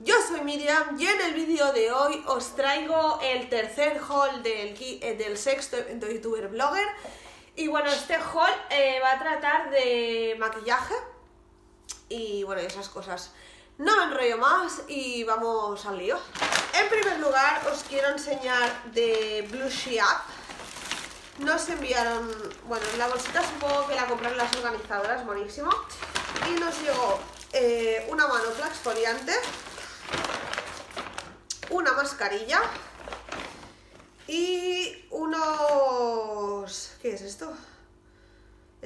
Yo soy Miriam y en el vídeo de hoy os traigo el tercer haul del, eh, sexto youtuber blogger y bueno, este haul eh, va a tratar de maquillaje y bueno, esas cosas. No me enrollo más y vamos al lío. En primer lugar os quiero enseñar de Blushy Up. Nos enviaron, bueno, la bolsita supongo que la compraron las organizadoras, buenísimo. Y nos llegó eh, una manopla exfoliante, una mascarilla y unos... ¿Qué es esto?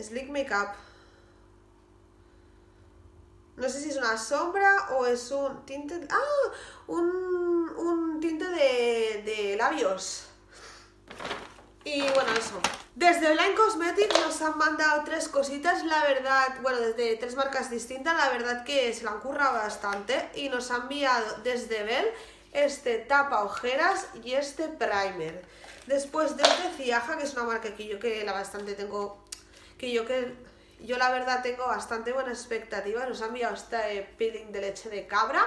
Slick Makeup. No sé si es una sombra o es un tinte... ¡Ah! Un, un tinte de, de labios. Y bueno, eso. Desde Blind Cosmetics nos han mandado tres cositas, la verdad, bueno, desde tres marcas distintas, la verdad que se la han currado bastante y nos han enviado desde Bell este tapa ojeras y este primer. Después de este Ciaja, que es una marca que yo que la bastante tengo, que yo que yo la verdad tengo bastante buenas expectativas, nos han enviado este peeling de leche de cabra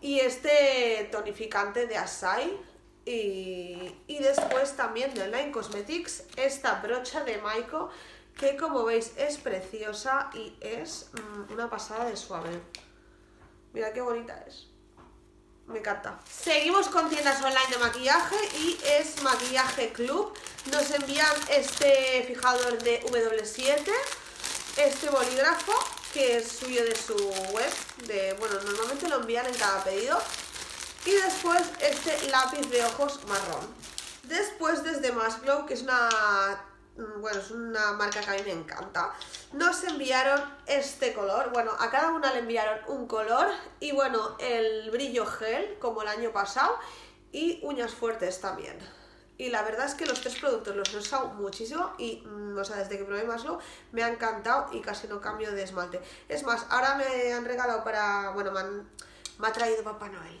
y este tonificante de Asai y, después también de Online Cosmetics esta brocha de Maiko que como veis es preciosa y es mm, una pasada de suave. Mira qué bonita es. Me encanta. Seguimos con tiendas online de maquillaje y es Maquillaje Club. Nos envían este fijador de W7, este bolígrafo que es suyo de su web. De, bueno, normalmente lo envían en cada pedido y después este lápiz de ojos marrón. Después desde Glow, que es una, bueno, es una marca que a mí me encanta, nos enviaron este color. Bueno, a cada una le enviaron un color y bueno, el brillo gel, como el año pasado, y uñas fuertes también. Y la verdad es que los tres productos los he usado muchísimo y, mm, o sea, desde que probé Maslow me ha encantado y casi no cambio de esmalte. Es más, ahora me han regalado para, bueno, me ha traído Papá Noel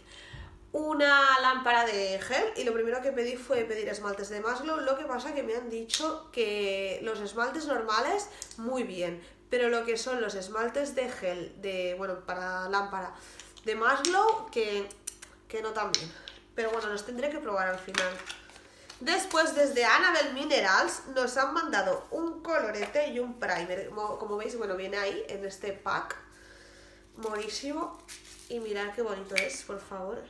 una lámpara de gel y lo primero que pedí fue pedir esmaltes de Maslow, lo que pasa que me han dicho que los esmaltes normales muy bien, pero lo que son los esmaltes de gel, de bueno, para lámpara de Maslow, que, que no tan bien. Pero bueno, los tendré que probar al final. Después, desde Annabelle Minerals, nos han mandado un colorete y un primer. Como veis, bueno, viene ahí en este pack. Morísimo. Y mirad qué bonito es, por favor.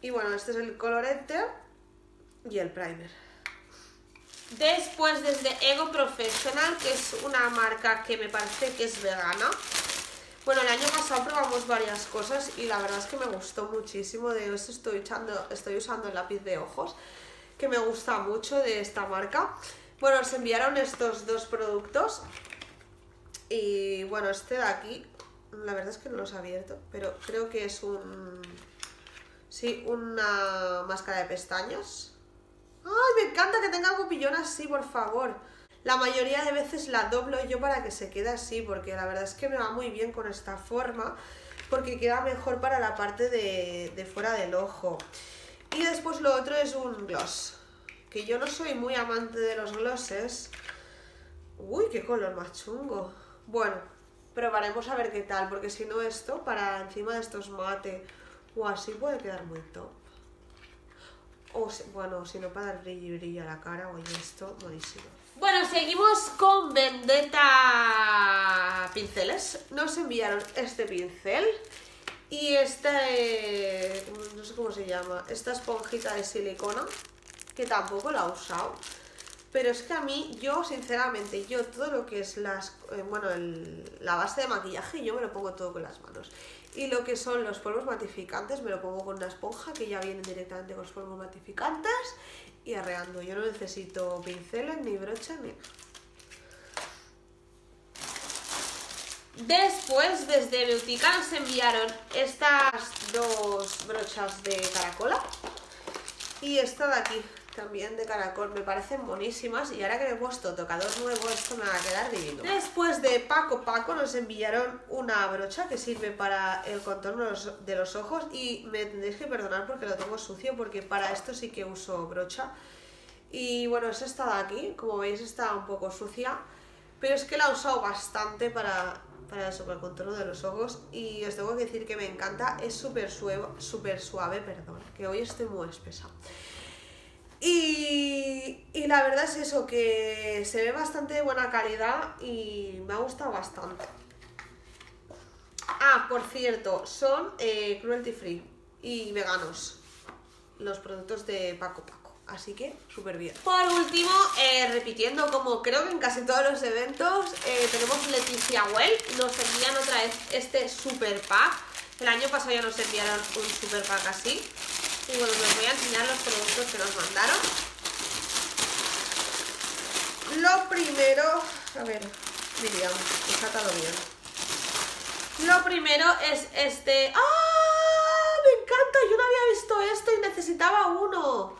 Y bueno, este es el colorete y el primer. Después desde Ego Professional, que es una marca que me parece que es vegana. Bueno, el año pasado probamos varias cosas y la verdad es que me gustó muchísimo. De esto estoy, echando, estoy usando el lápiz de ojos, que me gusta mucho de esta marca. Bueno, nos enviaron estos dos productos. Y bueno, este de aquí, la verdad es que no los he abierto, pero creo que es un Sí, una máscara de pestañas. ¡Ay, me encanta que tenga copillón así, por favor! La mayoría de veces la doblo yo para que se quede así, porque la verdad es que me va muy bien con esta forma, porque queda mejor para la parte de, de fuera del ojo. Y después lo otro es un gloss, que yo no soy muy amante de los glosses. Uy, qué color más chungo. Bueno, probaremos a ver qué tal, porque si no esto, para encima de estos mate o así puede quedar muy top. O bueno, si no para dar brillo y brillo a la cara, oye, esto buenísimo. Bueno, seguimos con Vendetta pinceles. Nos enviaron este pincel y este, no sé cómo se llama, esta esponjita de silicona, que tampoco la he usado. Pero es que a mí, yo sinceramente, yo todo lo que es las, eh, bueno, la base de maquillaje, yo me lo pongo todo con las manos. Y lo que son los polvos matificantes me lo pongo con una esponja que ya viene directamente con los polvos matificantes y arreando. Yo no necesito pinceles, ni brochas, ni Después, desde Beutica nos enviaron estas dos brochas de caracola y esta de aquí, también de caracol, me parecen buenísimas y ahora que me he puesto tocador nuevo esto me va a quedar divino. Después de Paco Paco nos enviaron una brocha que sirve para el contorno de los ojos y me tendréis que perdonar porque lo tengo sucio porque para esto sí que uso brocha. Y bueno, es esta de aquí, como veis está un poco sucia, pero es que la he usado bastante para para el contorno de los ojos. Y os tengo que decir que me encanta, es súper suave, súper suave, perdón, que hoy estoy muy espesa. Y, y la verdad es eso, que se ve bastante de buena calidad y me ha gustado bastante. Ah, por cierto, son eh, cruelty free y veganos los productos de Paco Paco. Así que súper bien. Por último, eh, repitiendo como creo que en casi todos los eventos, eh, tenemos Leticia Well. Nos envían otra vez este super pack. El año pasado ya nos enviaron un super pack así. Y bueno, os voy a enseñar los productos que nos mandaron. Lo primero, a ver, Miriam, sátalo bien. Lo primero es este. ¡Ah! Me encanta, yo no había visto esto y necesitaba uno.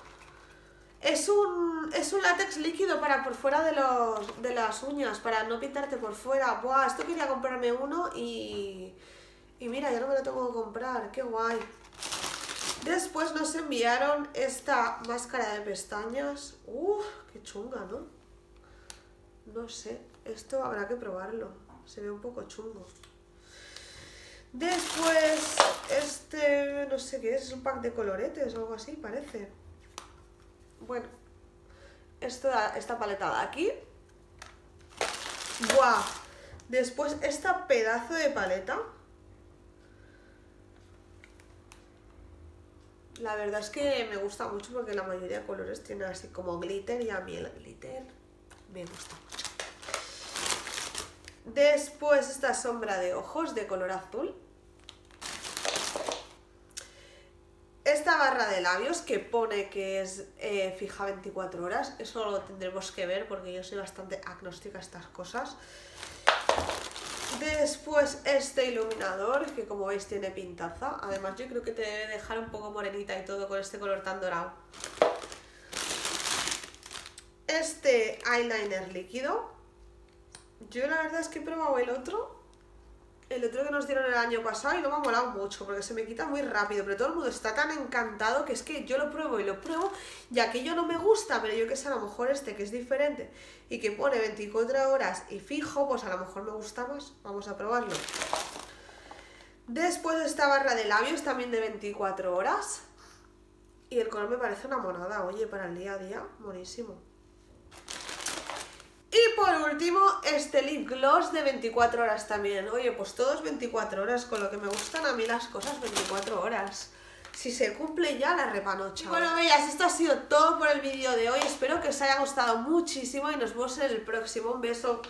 Es un, es un látex líquido para por fuera de, los, de las uñas, para no pintarte por fuera. Buah, esto quería comprarme uno y... Y mira, ya no me lo tengo que comprar, qué guay. Después nos enviaron esta máscara de pestañas. Uf, qué chunga, ¿no? No sé, esto habrá que probarlo. Se ve un poco chungo. Después, este, no sé qué es, es un pack de coloretes o algo así, parece. Bueno, esta, esta paleta de aquí. ¡Buah! Después esta pedazo de paleta. La verdad es que me gusta mucho porque la mayoría de colores tiene así como glitter y a mí el glitter me gusta mucho. Después esta sombra de ojos de color azul. Esta barra de labios que pone que es eh, fija 24 horas, eso lo tendremos que ver porque yo soy bastante agnóstica a estas cosas. Después este iluminador, que como veis tiene pintaza. Además yo creo que te debe dejar un poco morenita y todo con este color tan dorado. Este eyeliner líquido. Yo la verdad es que he probado el otro el otro que nos dieron el año pasado y no me ha molado mucho porque se me quita muy rápido, pero todo el mundo está tan encantado que es que yo lo pruebo y lo pruebo ya que yo no me gusta, pero yo que sé, a lo mejor este que es diferente y que pone 24 horas y fijo, pues a lo mejor me gusta más, vamos a probarlo. Después esta barra de labios también de 24 horas y el color me parece una monada, oye, para el día a día, buenísimo. Y por último, este lip gloss de 24 horas también. Oye, pues todos 24 horas, con lo que me gustan a mí las cosas 24 horas. Si se cumple ya la repanocha. Bueno, bellas, esto ha sido todo por el vídeo de hoy. Espero que os haya gustado muchísimo y nos vemos en el próximo. Un beso.